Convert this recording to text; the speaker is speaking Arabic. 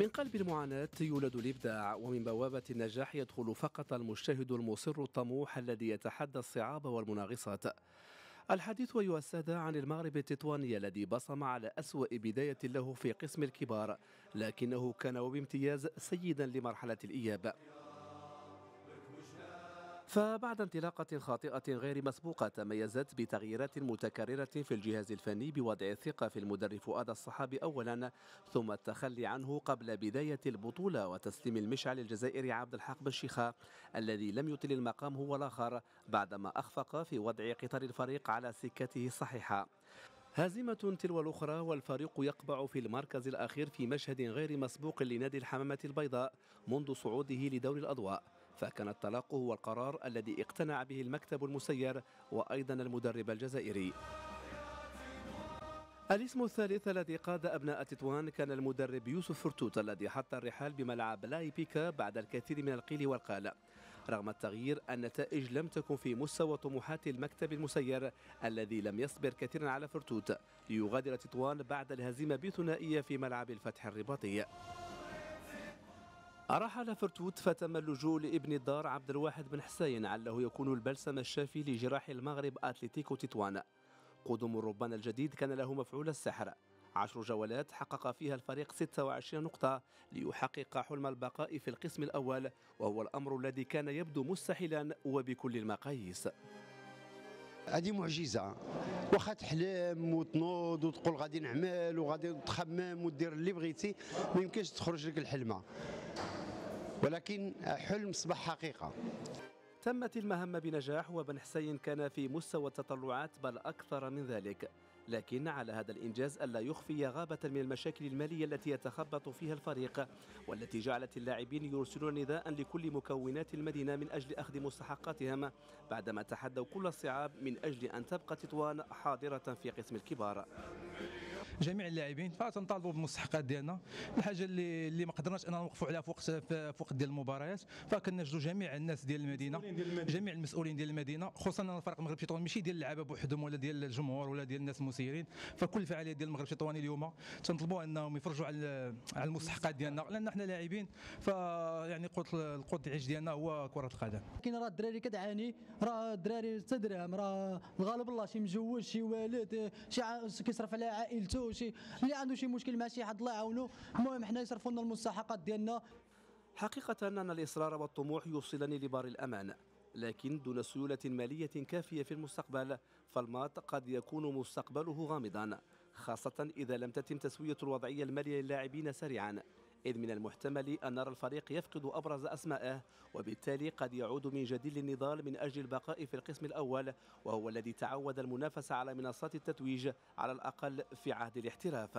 من قلب المعاناة يولد الإبداع ومن بوابة النجاح يدخل فقط المجتهد المصر الطموح الذي يتحدى الصعاب والمناغصات. الحديث أيها السادة عن المغرب التطواني الذي بصم على أسوأ بداية له في قسم الكبار لكنه كان وبامتياز سيدا لمرحلة الإياب. فبعد انطلاقة خاطئة غير مسبوقة تميزت بتغييرات متكررة في الجهاز الفني بوضع الثقة في المدرب فؤاد الصحابي أولا ثم التخلي عنه قبل بداية البطولة وتسليم المشعل الجزائري عبد الحق بالشيخة الذي لم يطل المقام هو الآخر بعدما أخفق في وضع قطار الفريق على سكته الصحيحة. هزيمة تلو الأخرى والفريق يقبع في المركز الأخير في مشهد غير مسبوق لنادي الحمامة البيضاء منذ صعوده لدور الأضواء. فكان الطلاق هو القرار الذي اقتنع به المكتب المسير وأيضا المدرب الجزائري. الاسم الثالث الذي قاد أبناء تطوان كان المدرب يوسف فرتوت الذي حط الرحال بملعب لاي بيكا بعد الكثير من القيل والقال. رغم التغيير النتائج لم تكن في مستوى طموحات المكتب المسير الذي لم يصبر كثيرا على فرتوت. ليغادر تطوان بعد الهزيمة بثنائية في ملعب الفتح الرباطي. رحل فرتوت فتم اللجوء لابن الدار عبد الواحد بن حسين عله يكون البلسم الشافي لجراح المغرب أتلتيكو تطوان قدوم الربان الجديد كان له مفعول السحر. عشر جولات حقق فيها الفريق 26 نقطة ليحقق حلم البقاء في القسم الأول وهو الأمر الذي كان يبدو مستحيلا وبكل المقاييس. هذه معجزة. واخا تحلم وتنوض وتقول غادي نعمل وغادي تخمم ودير اللي بغيتي ما يمكنش تخرج لك الحلمة. ولكن حلم صبح حقيقة. تمت المهمة بنجاح وبن حسين كان في مستوى التطلعات بل أكثر من ذلك. لكن على هذا الإنجاز ألا يخفي غابة من المشاكل المالية التي يتخبط فيها الفريق والتي جعلت اللاعبين يرسلون نداء لكل مكونات المدينة من أجل أخذ مستحقاتهم بعدما تحدوا كل الصعاب من أجل أن تبقى تطوان حاضرة في قسم الكبار. جميع اللاعبين فتنطالبوا بالمستحقات ديالنا. الحاجة اللي اللي ما قدرناش أننا نوقفوا عليها في وقت في وقت ديال المباريات. فكنجدوا جميع الناس ديال المدينة جميع المسؤولين ديال المدينة خصوصا الفريق المغرب التطواني ماشي ديال اللعابة بوحدهم ولا ديال الجمهور ولا ديال الناس المسيرين. فكل الفعاليات ديال المغرب التطواني اليوم تنطلبوا أنهم يفرجوا على على المستحقات ديالنا. لأن إحنا لاعبين فيعني قوت القوت العيش ديالنا هو كرة القدم. كاين راه الدراري كتعاني راه الدراري تدرهم راه الغالب الله شي مجوج شي والد شي كيصرف على عائلته شي اللي عنده شي مشكل مع شي حد الله يعاونو المهم حنا يصرفوا لنا المستحقات ديالنا. حقيقة أن الإصرار والطموح يوصلني لبار الأمان لكن دون سيولة مالية كافية في المستقبل فالمات قد يكون مستقبله غامضا خاصة إذا لم تتم تسوية الوضعية المالية للاعبين سريعا. إذ من المحتمل أن نرى الفريق يفقد أبرز أسمائه وبالتالي قد يعود من جديد للنضال من أجل البقاء في القسم الأول وهو الذي تعود المنافسة على منصات التتويج على الأقل في عهد الاحتراف.